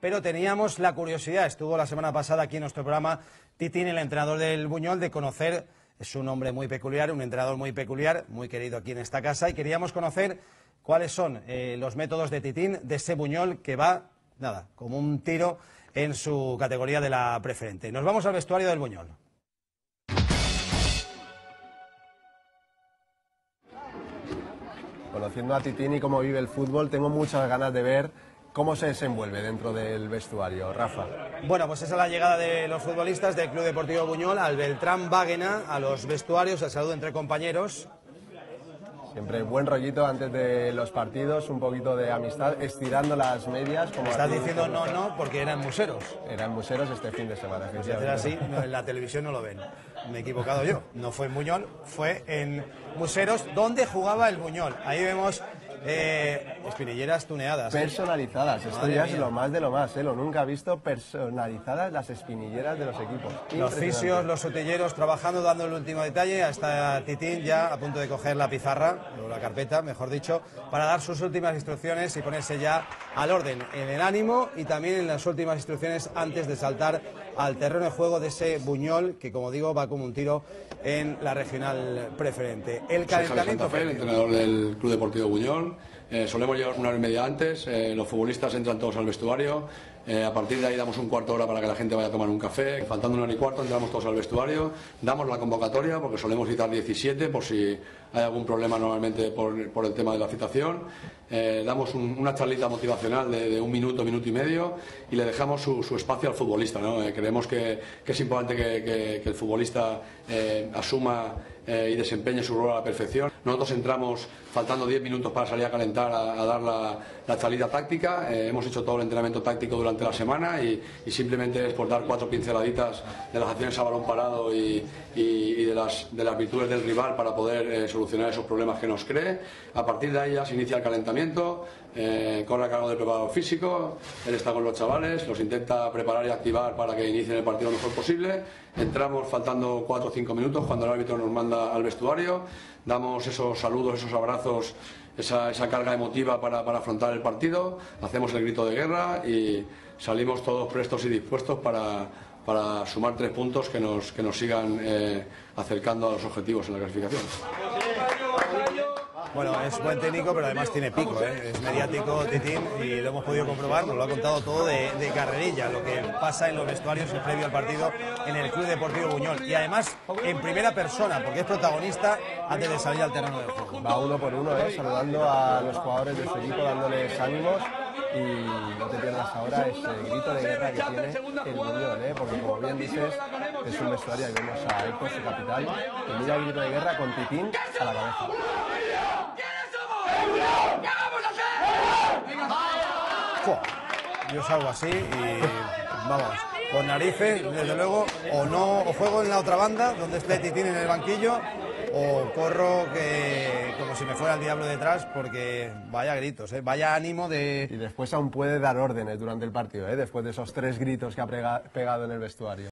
pero teníamos la curiosidad, estuvo la semana pasada aquí en nuestro programa Titín, el entrenador del Buñol, de conocer, es un hombre muy peculiar, un entrenador muy peculiar, muy querido aquí en esta casa, y queríamos conocer cuáles son eh, los métodos de Titín, de ese Buñol que va, nada, como un tiro en su categoría de la preferente. Nos vamos al vestuario del Buñol. Conociendo a Titín y cómo vive el fútbol, tengo muchas ganas de ver cómo se desenvuelve dentro del vestuario. Rafa. Bueno, pues esa es la llegada de los futbolistas del Club Deportivo Buñol al Beltrán Váguena, a los vestuarios, el saludo entre compañeros. Siempre buen rollito antes de los partidos, un poquito de amistad, estirando las medias. Como Estás diciendo no, no, porque eran museros. Eran museros este fin de semana. Si hacer así, no, en la televisión no lo ven. Me he equivocado yo. No fue en Buñol, fue en Museros, donde jugaba el Buñol. Ahí vemos eh, espinilleras tuneadas. Personalizadas, esto ya es lo más de lo más, ¿eh? lo nunca he visto personalizadas las espinilleras de los equipos. Los fisios, los sotilleros trabajando, dando el último detalle, hasta Titín ya a punto de coger la pizarra, o la carpeta, mejor dicho, para dar sus últimas instrucciones y ponerse ya al orden en el ánimo y también en las últimas instrucciones antes de saltar al terreno de juego de ese Buñol, que como digo va como un tiro en la regional preferente. El calentamiento Santa Fe, el entrenador del Club Deportivo Buñol. Eh, solemos llegar una hora y media antes, eh, los futbolistas entran todos al vestuario, eh, a partir de ahí damos un cuarto de hora para que la gente vaya a tomar un café, faltando una hora y cuarto entramos todos al vestuario, damos la convocatoria porque solemos citar 17 por si hay algún problema normalmente por, el tema de la citación, Eh, damos un- una charlita motivacional de, un minuto, minuto y medio y le dejamos su, su espacio al futbolista. ¿no? Creemos que, es importante que, el futbolista asuma eh, y desempeñe su rol a la perfección. Nosotros entramos faltando 10 minutos para salir a calentar, a, a dar la, la salida táctica. Eh, hemos hecho todo el entrenamiento táctico durante la semana y, y simplemente es por dar cuatro pinceladitas de las acciones a balón parado y, y- y de, las, de las virtudes del rival para poder eh, solucionar esos problemas que nos cree. A partir de ahí ya se inicia el calentamiento, eh, corre a cargo del preparado físico, él está con los chavales, los intenta preparar y activar para que inicien el partido lo mejor posible. Entramos faltando 4 o 5 minutos cuando el árbitro nos manda al vestuario, damos esos saludos, esos abrazos, esa, esa carga emotiva para, para afrontar el partido, hacemos el grito de guerra y salimos todos prestos y dispuestos para, para sumar tres puntos que nos, que nos sigan eh, acercando a los objetivos en la clasificación. Bueno, es buen técnico, pero además tiene pico, ¿eh? es mediático Titín y lo hemos podido comprobar, nos lo ha contado todo de, carrerilla, lo que pasa en los vestuarios en previo al partido en el Club Deportivo Buñol. Y además en primera persona, porque es protagonista antes de salir al terreno de juego. Va uno por uno, ¿eh? saludando a los jugadores de su equipo, dándoles ánimos y no te pierdas ahora ese grito de guerra que tiene el Buñol, ¿eh? porque como bien dices, es un vestuario y vemos a Eco, su capitán, que mira el grito de guerra con Titín a la cabeza. Yo salgo así y vamos, con narices, desde luego, o no, o juego en la otra banda, donde esté Titín en el banquillo, o corro que como si me fuera el diablo detrás, porque vaya gritos, ¿eh? vaya ánimo Y de... después aún puede dar órdenes durante el partido, ¿eh? después de esos tres gritos que ha pegado en el vestuario.